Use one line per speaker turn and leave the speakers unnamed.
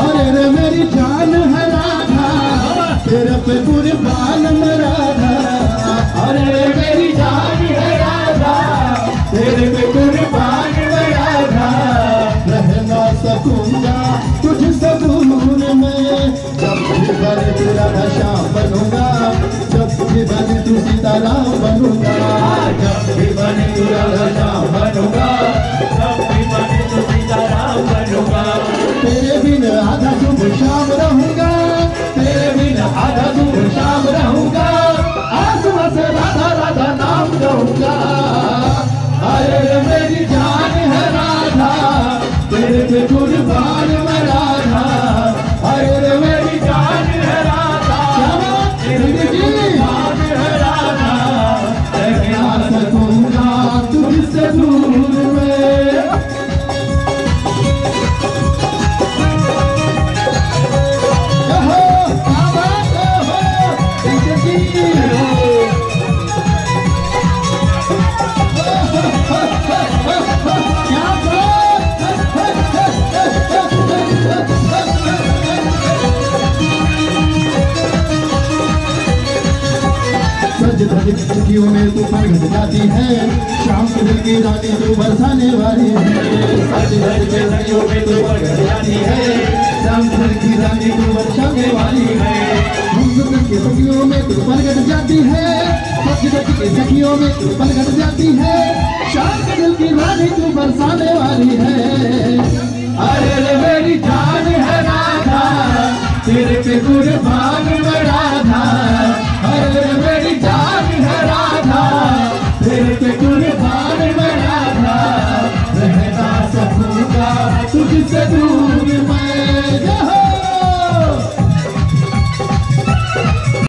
अरे रे मेरी जान है राधा। तेरे पे कुर्बान राधा।
अरे रे मेरी जान है राधा। तेरे पे कुर्बान राधा।
रहना सकूँगा तुझ सकून में। जब भी बन तेरा नशा बनूँगा, जब भी बन तू सीताराम बनूँगा।
जब भी बन
तेरा नशा आधा सुबह शाम रहूँगा,
तेरे बिना आधा सुबह शाम रहूँगा। आसमां से राधा राधा नाम गाऊँगा। अरे मेरी जान है राधा, तेरे पे कुर्बान मैं राधा। अरे
जिंदगियों में तू प्रगट जाती है। शाम के दिल की रानी तू बरसाने वाली है।
धज के
दिल की रानी तू बरसाने वाली है। के सखियों में तू प्रगट जाती है। सखियों में तू प्रगट जाती है। शाम दिल की रानी तू बरसाने वाली है।
अरे रे मेरी जान है राधा, तेरे पे कुर्बान मैं राधा अरे रे मेरी जान Tu que sais tout